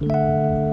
Música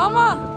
Aman!